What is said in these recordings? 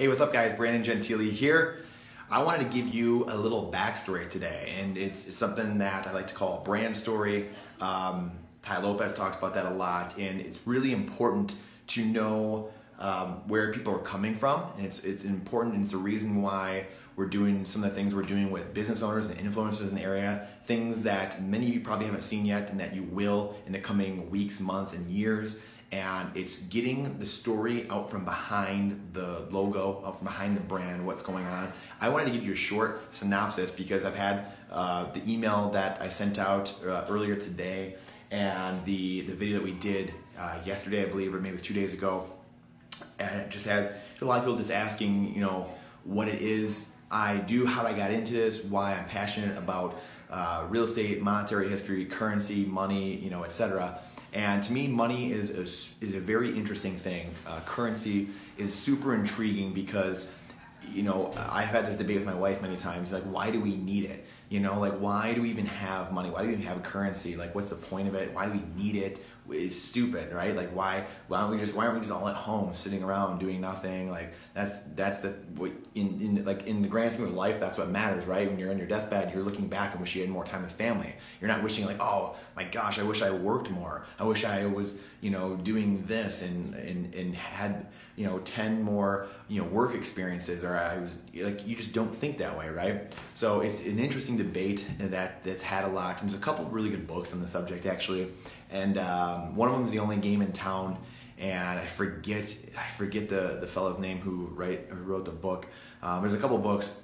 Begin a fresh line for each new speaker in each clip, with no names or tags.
Hey, what's up, guys? Brandon Gentile here. I wanted to give you a little backstory today, and it's, it's something that I like to call a brand story. Um, Tai Lopez talks about that a lot, and it's really important to know um, where people are coming from. And it's, it's important, and it's a reason why we're doing some of the things we're doing with business owners and influencers in the area, things that many of you probably haven't seen yet, and that you will in the coming weeks, months, and years and it's getting the story out from behind the logo, out from behind the brand, what's going on. I wanted to give you a short synopsis because I've had uh, the email that I sent out uh, earlier today and the, the video that we did uh, yesterday, I believe, or maybe two days ago. And it just has a lot of people just asking, you know, what it is I do, how I got into this, why I'm passionate about uh, real estate, monetary history, currency, money, you know, etc. And to me, money is a, is a very interesting thing. Uh, currency is super intriguing because, you know, I've had this debate with my wife many times. Like, why do we need it? You know, like, why do we even have money? Why do we even have a currency? Like, what's the point of it? Why do we need it? Is stupid, right? Like, why? Why don't we just? Why aren't we just all at home, sitting around doing nothing? Like, that's that's the in in like in the grand scheme of life, that's what matters, right? When you're on your deathbed, you're looking back and wish you had more time with family. You're not wishing like, oh my gosh, I wish I worked more. I wish I was, you know, doing this and and and had you know ten more you know work experiences, or I was like, you just don't think that way, right? So it's an interesting debate that that's had a lot. And there's a couple really good books on the subject actually, and um, one of them is the only game in town and I forget I forget the the fellow's name who write who wrote the book. Um, there's a couple books.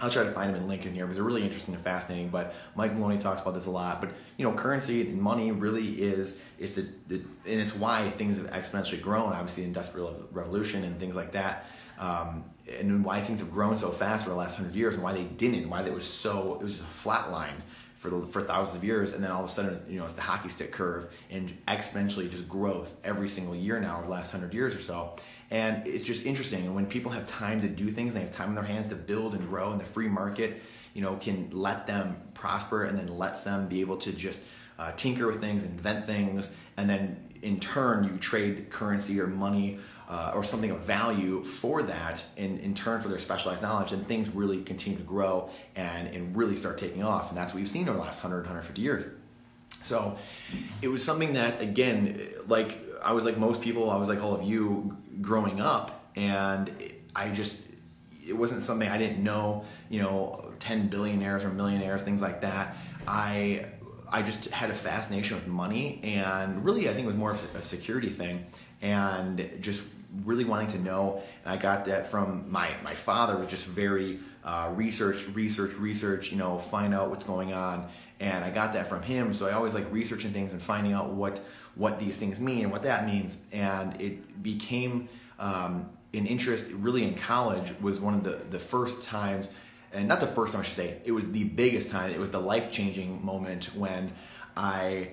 I'll try to find him in here because they're really interesting and fascinating. But Mike Maloney talks about this a lot. But you know, currency and money really is is the, the and it's why things have exponentially grown. Obviously, the industrial revolution and things like that. Um, and why things have grown so fast for the last hundred years, and why they didn't, why it was so it was just a flat line for the, for thousands of years, and then all of a sudden, you know, it's the hockey stick curve and exponentially just growth every single year now over the last hundred years or so. And it's just interesting. And when people have time to do things, they have time in their hands to build and grow, and the free market, you know, can let them prosper and then lets them be able to just uh, tinker with things, invent things, and then in turn you trade currency or money uh, or something of value for that in, in turn for their specialized knowledge and things really continue to grow and, and really start taking off. And that's what we've seen over the last 100 150 years. So it was something that again like i was like most people i was like all of you growing up and i just it wasn't something i didn't know you know 10 billionaires or millionaires things like that. I I just had a fascination with money, and really, I think it was more of a security thing, and just really wanting to know. And I got that from my my father was just very uh, research, research, research. You know, find out what's going on, and I got that from him. So I always like researching things and finding out what what these things mean and what that means, and it became um, an interest. Really, in college was one of the the first times and not the first time I should say, it was the biggest time. It was the life changing moment when I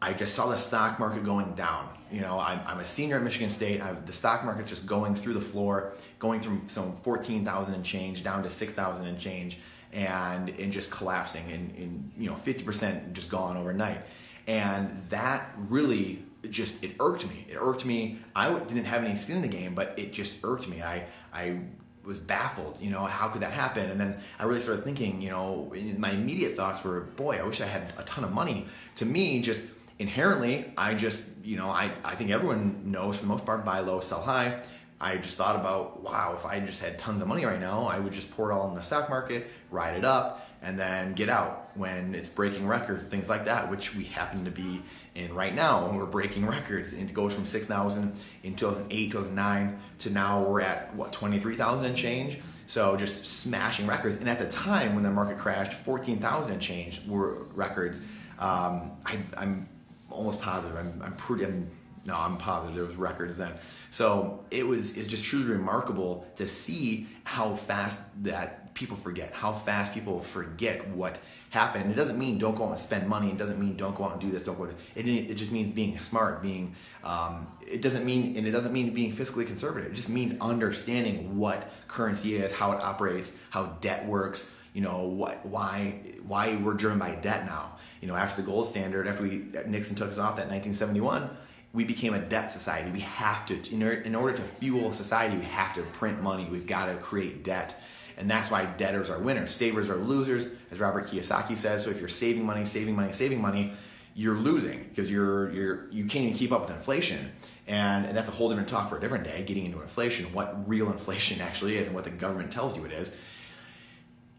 I just saw the stock market going down. You know, I'm, I'm a senior at Michigan State. I have the stock market just going through the floor, going from some 14,000 and change down to 6,000 and change, and and just collapsing, and, and you know, 50% just gone overnight. And that really just it irked me. It irked me. I didn't have any skin in the game, but it just irked me. I I was baffled, you know, how could that happen? And then I really started thinking, you know, my immediate thoughts were, boy, I wish I had a ton of money. To me, just inherently, I just, you know, I, I think everyone knows for the most part, buy low, sell high. I just thought about, wow, if I just had tons of money right now, I would just pour it all in the stock market, ride it up, and then get out when it's breaking records, things like that, which we happen to be in right now. We're breaking records, and it goes from 6,000 in 2008, 2009 to now we're at what 23,000 and change. So just smashing records. And at the time when the market crashed, 14,000 and change were records. Um, I, am almost positive. I'm, I'm pretty. I'm, no, I'm positive there was records then. So it was it's just truly remarkable to see how fast that people forget, how fast people forget what happened. It doesn't mean don't go out and spend money. It doesn't mean don't go out and do this. Don't go. To, it it just means being smart. Being um, it doesn't mean and it doesn't mean being fiscally conservative. It just means understanding what currency is, how it operates, how debt works. You know what why why we're driven by debt now. You know after the gold standard, after we Nixon took us off that 1971 we became a debt society. We have to, in order, in order to fuel society, we have to print money. We've got to create debt. And that's why debtors are winners, savers are losers, as Robert Kiyosaki says. So if you're saving money, saving money, saving money, you're losing because you're you're you can't even keep up with inflation. And, and that's a whole different talk for a different day, getting into inflation, what real inflation actually is and what the government tells you it is.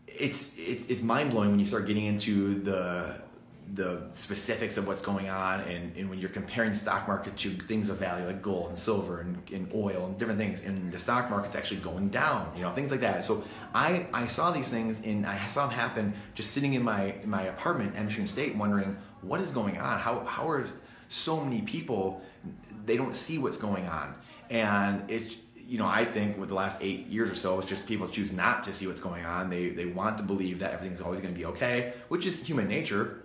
It's it's, it's mind blowing when you start getting into the the specifics of what's going on and, and when you're comparing stock market to things of value like gold and silver and, and oil and different things and the stock market's actually going down you know things like that so i i saw these things and i saw them happen just sitting in my in my apartment at michigan state wondering what is going on how how are so many people they don't see what's going on and it's you know, I think with the last eight years or so, it's just people choose not to see what's going on. They they want to believe that everything's always going to be okay, which is human nature.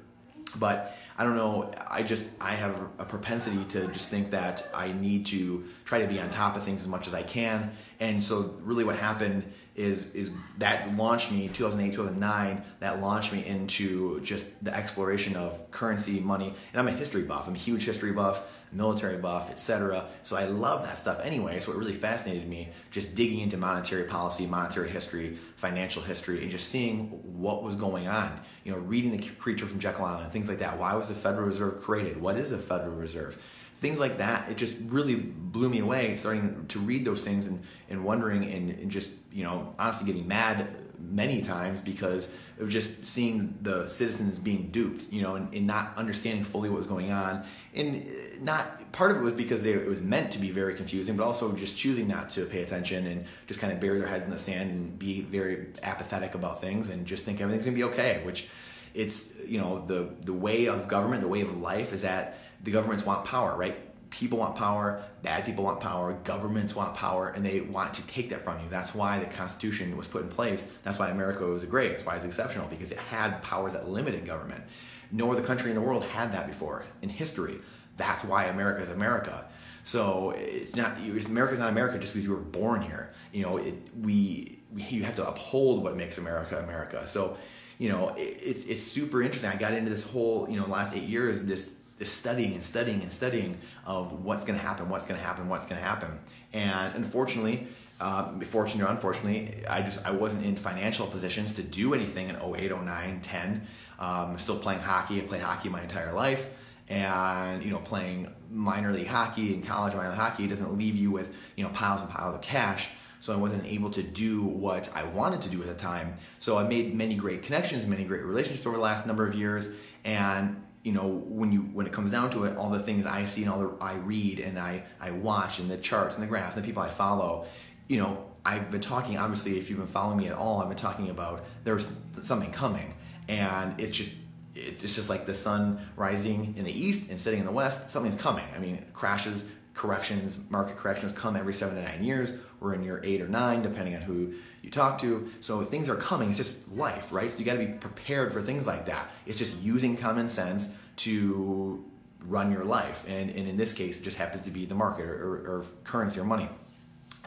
But I don't know. I just I have a propensity to just think that I need to try to be on top of things as much as I can. And so really, what happened is is that launched me 2008 2009 that launched me into just the exploration of currency money and i'm a history buff i'm a huge history buff military buff etc so i love that stuff anyway. So it really fascinated me just digging into monetary policy monetary history financial history and just seeing what was going on. You know reading the creature from jekyll island things like that. Why was the federal reserve created? What is a federal reserve? Things like that. It just really blew me away starting to read those things and, and wondering and, and just you know honestly getting mad many times because of just seeing the citizens being duped you know and, and not understanding fully what was going on and uh, not part of it was because they, it was meant to be very confusing but also just choosing not to pay attention and just kind of bury their heads in the sand and be very apathetic about things and just think everything's to be okay which it's you know the the way of government the way of life is that the governments want power, right? People want power, bad people want power, governments want power, and they want to take that from you. That's why the Constitution was put in place. That's why America was great. That's why it's exceptional because it had powers that limited government. No other country in the world had that before in history. That's why America is America. So it's not America's not America just because you were born here. You know, it, we, we you have to uphold what makes America America. So you know, it, it's super interesting. I got into this whole you know last eight years this this studying and studying and studying of what's going to happen, what's going to happen, what's going to happen. And unfortunately, uh, fortunately or unfortunately, I just I wasn't in financial positions to do anything in 08, 09, 10. Um, still playing hockey. I played hockey my entire life. And you know, playing minor league hockey in college minor league hockey doesn't leave you with you know piles and piles of cash. So I wasn't able to do what I wanted to do at the time. So I made many great connections, many great relationships over the last number of years, and you know when you when it comes down to it all the things i see and all the i read and i i watch and the charts and the graphs and the people i follow you know i've been talking obviously if you've been following me at all i've been talking about there's something coming. And it's just it's just like the sun rising in the east and setting in the west something's coming. I mean crashes corrections market corrections come every seven to nine years we're in year eight or nine depending on who you talk to. So things are coming. It's just life, right? So you got to be prepared for things like that. It's just using common sense to run your life. And, and in this case, it just happens to be the market or, or, or currency or money.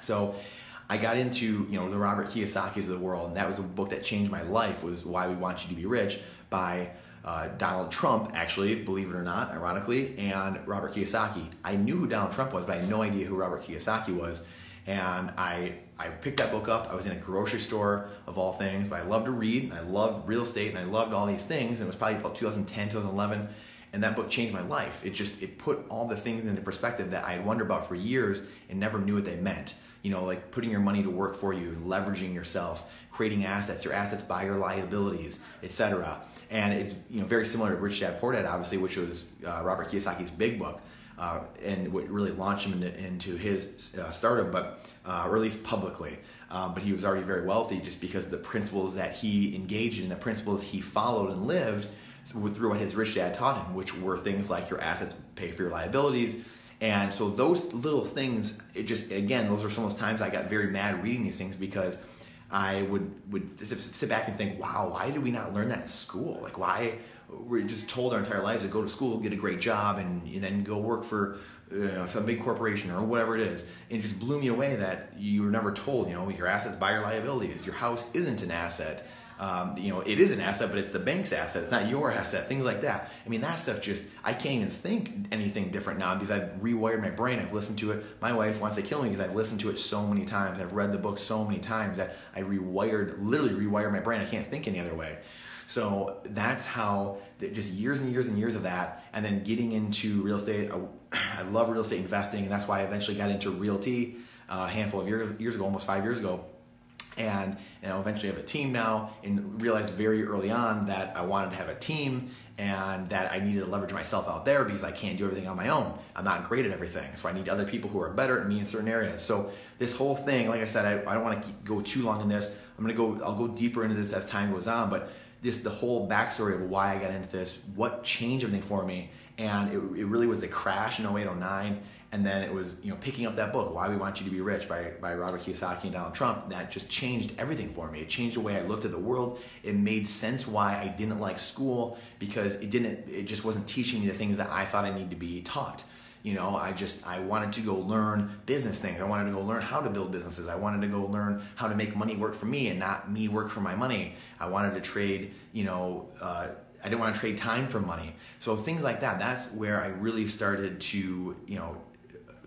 So I got into you know the Robert Kiyosaki's of the world, and that was a book that changed my life. Was Why We Want You to Be Rich by uh, Donald Trump, actually, believe it or not, ironically, and Robert Kiyosaki. I knew who Donald Trump was, but I had no idea who Robert Kiyosaki was and I I picked that book up. I was in a grocery store of all things, but I loved to read and I loved real estate and I loved all these things. And it was probably about 2010, 2011, and that book changed my life. It just it put all the things into perspective that I had wondered about for years and never knew what they meant. You know, like putting your money to work for you, leveraging yourself, creating assets. Your assets buy your liabilities, etc. And it's you know very similar to Rich Dad Poor Dad, obviously, which was uh, Robert Kiyosaki's big book uh, and what really launched him into, into his uh, stardom, but uh, at least publicly. Um, but he was already very wealthy just because of the principles that he engaged in, the principles he followed and lived through, what his rich dad taught him, which were things like your assets pay for your liabilities. And so those little things, it just again, those are some of those times I got very mad reading these things because I would would sit back and think, wow, why did we not learn that in school? Like why we're just told our entire lives to go to school, get a great job, and, and then go work for you know, some big corporation or whatever it is. And it just blew me away that you were never told, you know, your assets buy your liabilities. Your house isn't an asset. Um, you know, it is an asset, but it's the bank's asset. It's not your asset. Things like that. I mean, that stuff just I can't even think anything different now because I've rewired my brain. I've listened to it. My wife wants to kill me because I've listened to it so many times. I've read the book so many times that I rewired, literally rewired my brain. I can't think any other way. So that's how just years and years and years of that, and then getting into real estate. I love real estate investing, and that's why I eventually got into realty uh, a handful of years, years ago, almost five years ago and you know, eventually have a team now and realized very early on that I wanted to have a team and that I needed to leverage myself out there because I can't do everything on my own. I'm not great at everything. So I need other people who are better at me in certain areas. So this whole thing, like I said, I, I don't want to go too long in this. I'm going to go, I'll go deeper into this as time goes on, but this, the whole backstory of why I got into this, what changed everything for me. And it, it really was the crash in 08, 09 and then it was you know picking up that book why we want you to be rich by, by robert kiyosaki and donald trump that just changed everything for me it changed the way i looked at the world it made sense why i didn't like school because it didn't it just wasn't teaching me the things that i thought i needed to be taught you know i just i wanted to go learn business things i wanted to go learn how to build businesses i wanted to go learn how to make money work for me and not me work for my money i wanted to trade you know uh, I didn't want to trade time for money. So things like that, that's where I really started to, you know,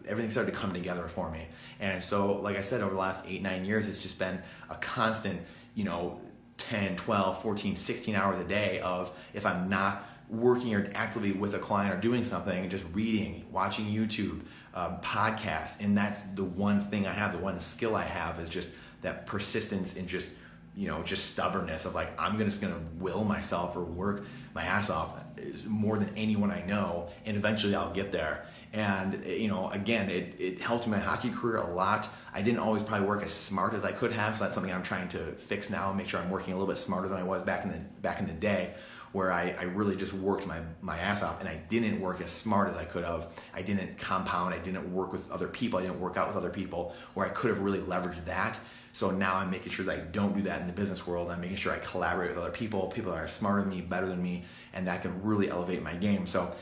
everything started to come together for me. And so, like I said, over the last eight, nine years, it's just been a constant, you know, 10, 12, 14, 16 hours a day of if I'm not working or actively with a client or doing something, just reading, watching YouTube, uh, podcasts. And that's the one thing I have, the one skill I have is just that persistence and just you know just stubbornness of like i'm gonna just to will myself or work my ass off more than anyone i know and eventually i'll get there and you know again it, it helped my hockey career a lot i didn't always probably work as smart as i could have so that's something i'm trying to fix now and make sure i'm working a little bit smarter than i was back in the back in the day where I, I really just worked my, my ass off and I didn't work as smart as I could have. I didn't compound, I didn't work with other people, I didn't work out with other people where I could have really leveraged that so now I'm making sure that I don't do that in the business world. I'm making sure I collaborate with other people, people that are smarter than me, better than me, and that can really elevate my game. So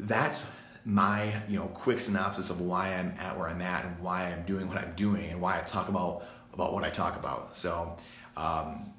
that's my you know quick synopsis of why I'm at where I'm at and why I'm doing what I'm doing and why I talk about about what I talk about. So um,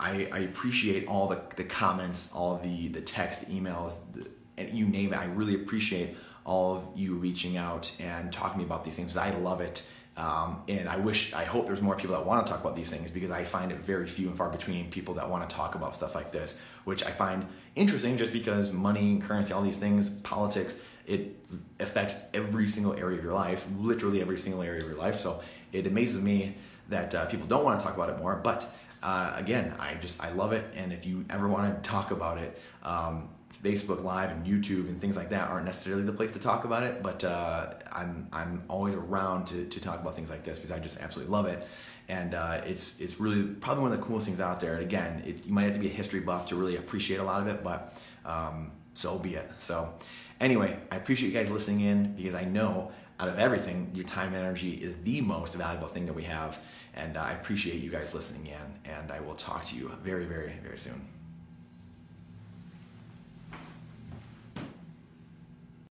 I, I, appreciate all the, the comments, all the the text, emails, the, and you name it. I really appreciate all of you reaching out and talking to me about these things. I love it. Um, and I wish, I hope there's more people that want to talk about these things because I find it very few and far between people that want to talk about stuff like this, which I find interesting just because money, currency, all these things, politics, it affects every single area of your life, literally every single area of your life. So it amazes me that uh, people don't want to talk about it more. But uh, again, I just, I love it. And if you ever want to talk about it, um, Facebook Live and YouTube and things like that aren't necessarily the place to talk about it, but uh, I'm I'm always around to, to talk about things like this because I just absolutely love it, and uh, it's it's really probably one of the coolest things out there. And again, it, you might have to be a history buff to really appreciate a lot of it, but um, so be it. So anyway, I appreciate you guys listening in because I know out of everything, your time and energy is the most valuable thing that we have, and uh, I appreciate you guys listening in. And I will talk to you very very very soon.